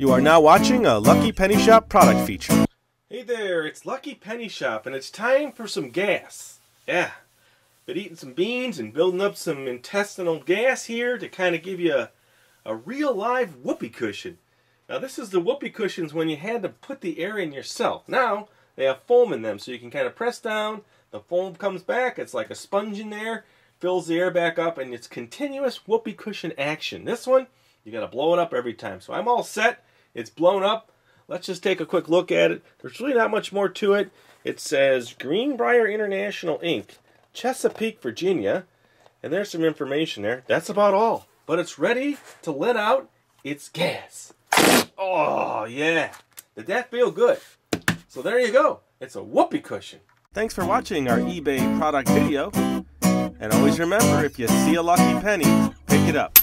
You are now watching a Lucky Penny Shop product feature. Hey there, it's Lucky Penny Shop, and it's time for some gas. Yeah, been eating some beans and building up some intestinal gas here to kind of give you a, a real live whoopee cushion. Now this is the whoopee cushions when you had to put the air in yourself. Now they have foam in them, so you can kind of press down, the foam comes back, it's like a sponge in there, fills the air back up, and it's continuous whoopee cushion action. This one, you got to blow it up every time. So I'm all set. It's blown up. Let's just take a quick look at it. There's really not much more to it. It says Greenbrier International Inc., Chesapeake, Virginia. And there's some information there. That's about all. But it's ready to let out its gas. Oh, yeah. Did that feel good? So there you go. It's a whoopee cushion. Thanks for watching our eBay product video. And always remember, if you see a lucky penny, pick it up.